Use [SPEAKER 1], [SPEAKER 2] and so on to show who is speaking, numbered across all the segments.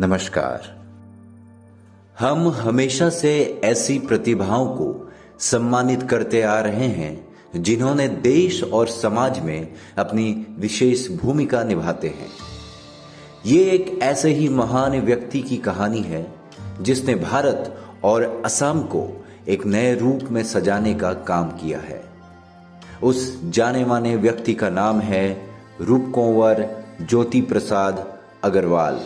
[SPEAKER 1] नमस्कार। हम हमेशा से ऐसी प्रतिभाओं को सम्मानित करते आ रहे हैं, जिन्होंने देश और समाज में अपनी विशेष भूमिका निभाते हैं। ये एक ऐसे ही महान व्यक्ति की कहानी है, जिसने भारत और असम को एक नए रूप में सजाने का काम किया है। उस जाने माने व्यक्ति का नाम है रूप कुंवर ज्योति प्रसाद अग्रवाल।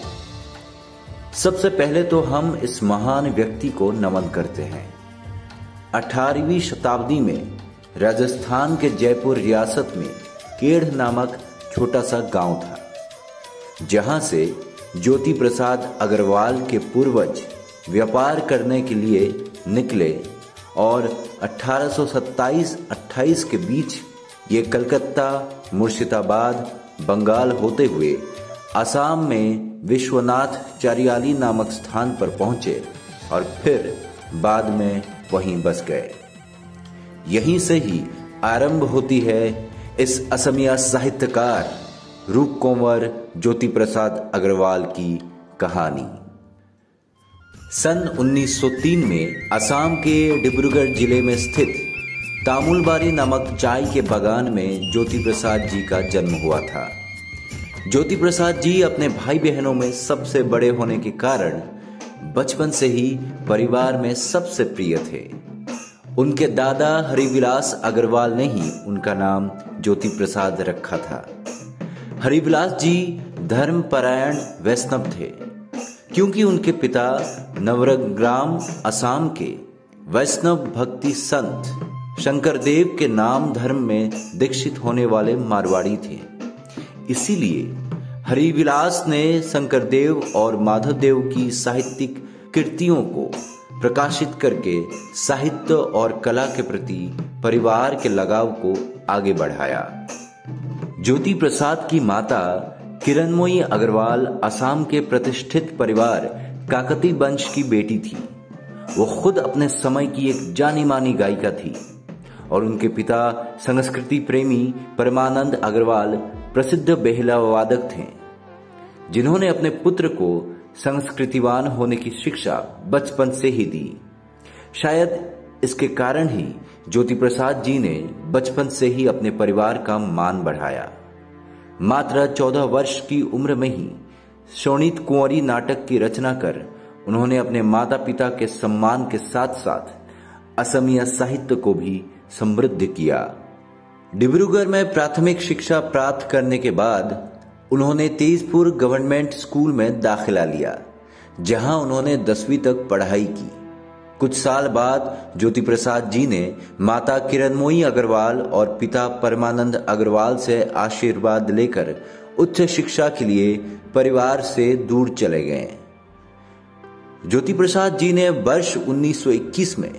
[SPEAKER 1] सबसे पहले तो हम इस महान व्यक्ति को नमन करते हैं। 18वीं शताब्दी में राजस्थान के जयपुर रियासत में केढ़ नामक छोटा सा गाँव था, जहाँ से ज्योति प्रसाद अग्रवाल के पूर्वज व्यापार करने के लिए निकले और 1827-28 के बीच ये कलकत्ता, मुर्शिदाबाद, बंगाल होते हुए असम में विश्वनाथ चारियाली नामक स्थान पर पहुँचे और फिर बाद में वहीं बस गए। यहीं से ही आरंभ होती है इस असमिया साहित्यकार रूप कुंवर ज्योति प्रसाद अग्रवाल की कहानी। सन 1903 में असम के डिब्रूगढ़ ज़िले में स्थित तामुलबारी नामक चाय के बागान में ज्योति प्रसाद जी का जन्म हुआ था। ज्योति प्रसाद जी अपने भाई बहनों में सबसे बड़े होने के कारण बचपन से ही परिवार में सबसे प्रिय थे। उनके दादा हरिविलास अग्रवाल ने ही उनका नाम ज्योति प्रसाद रखा था। हरिविलास जी धर्मपरायण वैष्णव थे, क्योंकि उनके पिता नवरग्राम असम के वैष्णव भक्ति संत शंकरदेव के नाम धर्म में दीक्षित होने वाले मारवाड़ी थे। इसीलिए हरिविलास ने शंकरदेव और माधवदेव की साहित्यिक कृतियों को प्रकाशित करके साहित्य और कला के प्रति परिवार के लगाव को आगे बढ़ाया। ज्योति प्रसाद की माता किरणमोई अग्रवाल असम के प्रतिष्ठित परिवार काकती वंश की बेटी थी। वो खुद अपने समय की एक जानी मानी गायिका थी और उनके पिता संस्कृति प्रेमी परमानंद अग्रवाल प्रसिद्ध बेहला वादक थे, जिन्होंने अपने पुत्र को संस्कृतिवान होने की शिक्षा बचपन से ही दी। शायद इसके कारण ही ज्योति प्रसाद जी ने बचपन से ही अपने परिवार का मान बढ़ाया। मात्र चौदह वर्ष की उम्र में ही शोणित कुंवरी नाटक की रचना कर उन्होंने अपने माता पिता के सम्मान के साथ साथ असमिया साहित्य को भी समृद्ध किया। डिब्रूगढ़ में प्राथमिक शिक्षा प्राप्त करने के बाद उन्होंने तेजपुर गवर्नमेंट स्कूल में दाखिला लिया, जहाँ उन्होंने दसवीं तक पढ़ाई की। कुछ साल बाद ज्योति प्रसाद जी ने माता किरणमोई अग्रवाल और पिता परमानंद अग्रवाल से आशीर्वाद लेकर उच्च शिक्षा के लिए परिवार से दूर चले गए। ज्योति प्रसाद जी ने वर्ष 1921 में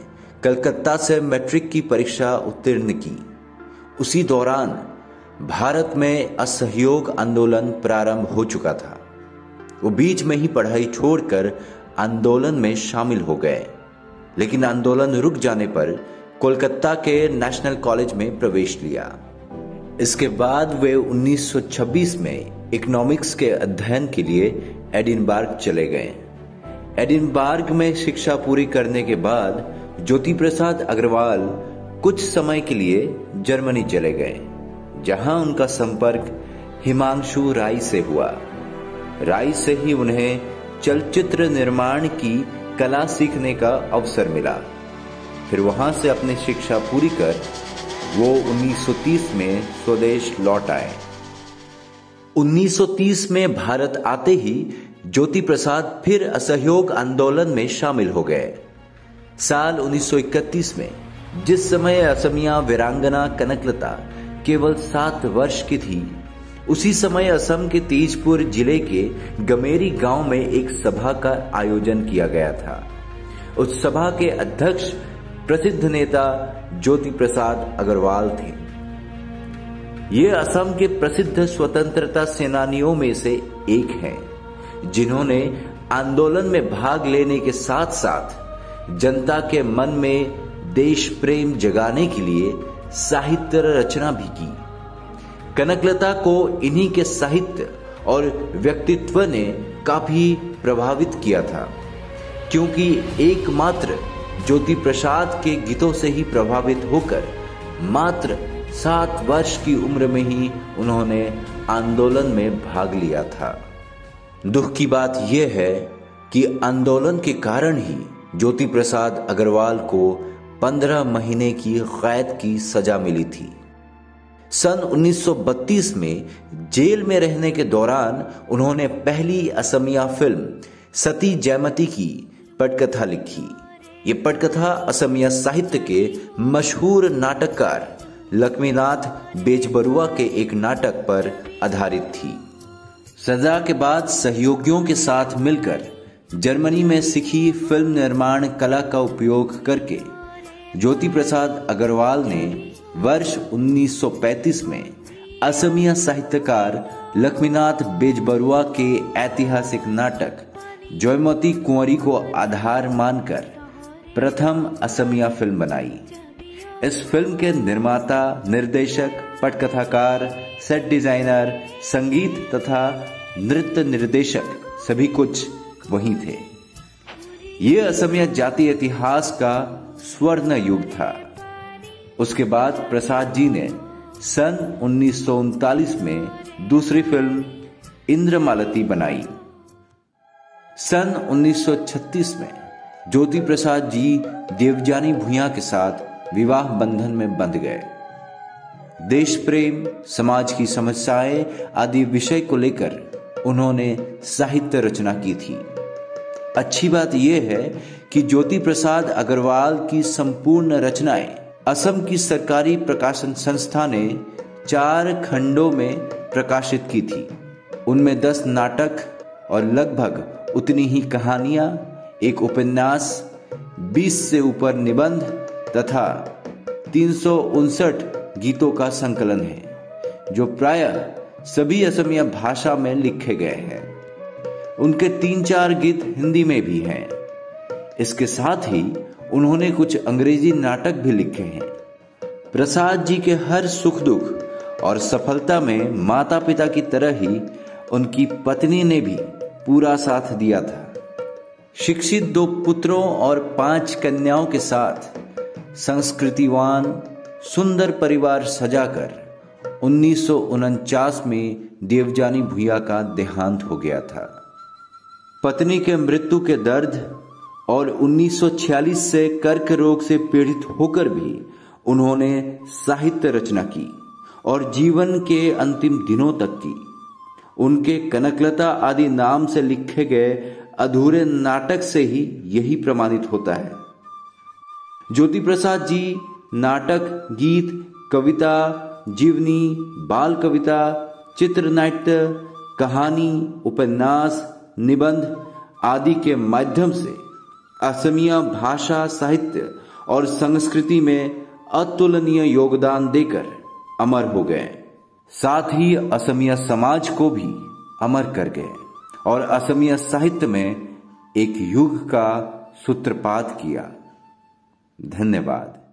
[SPEAKER 1] कलकत्ता से मैट्रिक की परीक्षा उत्तीर्ण की। उसी दौरान भारत में असहयोग आंदोलन प्रारंभ हो चुका था। वो बीच में ही पढ़ाई छोड़कर आंदोलन में शामिल हो गए। लेकिन आंदोलन रुक जाने पर कोलकाता के नेशनल कॉलेज में प्रवेश लिया। इसके बाद वे 1926 में इकोनॉमिक्स के अध्ययन के लिए एडिनबार्ग चले गए। एडिनबार्ग में शिक्षा पूरी करने के बाद ज्योति प्रसाद अग्रवाल कुछ समय के लिए जर्मनी चले गए, जहाँ उनका संपर्क हिमांशु राय से हुआ। राय से ही उन्हें चलचित्र निर्माण की कला सीखने का अवसर मिला। फिर वहाँ से अपनी शिक्षा पूरी कर, वो 1930 में स्वदेश लौट आए। 1930 में भारत आते ही ज्योति प्रसाद फिर असहयोग आंदोलन में शामिल हो गए। साल 1931 में जिस समय असमिया वीरांगना कनकलता केवल सात वर्ष की थी, उसी समय असम के तेजपुर ज़िले के गमेरी गाँव में एक सभा का आयोजन किया गया था। उस सभा के अध्यक्ष प्रसिद्ध नेता ज्योति प्रसाद अग्रवाल थे। ये असम के प्रसिद्ध स्वतंत्रता सेनानियों में से एक हैं, जिन्होंने आंदोलन में भाग लेने के साथ साथ जनता के मन में देश प्रेम जगाने के लिए साहित्य रचना भी की। कनकलता को इन्हीं के साहित्य और व्यक्तित्व ने काफ़ी प्रभावित किया था, क्योंकि एकमात्र ज्योति प्रसाद के गीतों से ही प्रभावित होकर मात्र सात वर्ष की उम्र में ही उन्होंने आंदोलन में भाग लिया था। दुख की बात यह है कि आंदोलन के कारण ही ज्योति प्रसाद अग्रवाल को पंद्रह महीने की कैद की सजा मिली थी। सन 1932 में जेल में रहने के दौरान उन्होंने पहली असमिया फ़िल्म सती जयमती की पटकथा लिखी। ये पटकथा असमिया साहित्य के मशहूर नाटककार लक्ष्मीनाथ बेजबरुआ के एक नाटक पर आधारित थी। सजा के बाद सहयोगियों के साथ मिलकर जर्मनी में सीखी फ़िल्म निर्माण कला का उपयोग करके ज्योति प्रसाद अग्रवाल ने वर्ष 1935 में असमिया साहित्यकार लक्ष्मीनाथ बेजबरुआ के ऐतिहासिक नाटक जयमती कुंवरी को आधार मानकर प्रथम असमिया फ़िल्म बनाई। इस फ़िल्म के निर्माता, निर्देशक, पटकथाकार, सेट डिज़ाइनर, संगीत तथा नृत्य निर्देशक सभी कुछ वही थे। ये असमिया जाति इतिहास का स्वर्ण युग था। उसके बाद प्रसाद जी ने सन उन्नीस सौ उनतालीस में दूसरी फ़िल्म इंद्रमालती बनाई। सन 1936 में ज्योति प्रसाद जी देवजानी भूया के साथ विवाह बंधन में बंध गए। देश प्रेम, समाज की समस्याएँ आदि विषय को लेकर उन्होंने साहित्य रचना की थी। अच्छी बात यह है कि ज्योति प्रसाद अग्रवाल की संपूर्ण रचनाएँ असम की सरकारी प्रकाशन संस्था ने चार खंडों में प्रकाशित की थी। उनमें दस नाटक और लगभग उतनी ही कहानियाँ, एक उपन्यास 20 से ऊपर निबंध तथा तीन सौ उनसठ गीतों का संकलन है, जो प्रायः सभी असमिया भाषा में लिखे गए हैं। उनके तीन चार गीत हिंदी में भी हैं। इसके साथ ही उन्होंने कुछ अंग्रेज़ी नाटक भी लिखे हैं। प्रसाद जी के हर सुख दुख और सफलता में माता पिता की तरह ही उनकी पत्नी ने भी पूरा साथ दिया था। शिक्षित दो पुत्रों और पाँच कन्याओं के साथ संस्कृतिवान, सुंदर परिवार सजाकर उन्नीस सौ उनचास में देवजानी भूया का देहांत हो गया था। पत्नी के मृत्यु के दर्द और 1946 से कर्क रोग से पीड़ित होकर भी उन्होंने साहित्य रचना की और जीवन के अंतिम दिनों तक की। उनके कनकलता आदि नाम से लिखे गए अधूरे नाटक से ही यही प्रमाणित होता है। ज्योति प्रसाद जी नाटक, गीत, कविता, जीवनी, बाल कविता चित्र नाट्य कहानी, उपन्यास निबंध आदि के माध्यम से असमिया भाषा साहित्य और संस्कृति में अतुलनीय योगदान देकर अमर हो गए। साथ ही असमिया समाज को भी अमर कर गए और असमिया साहित्य में एक युग का सूत्रपात किया। धन्यवाद।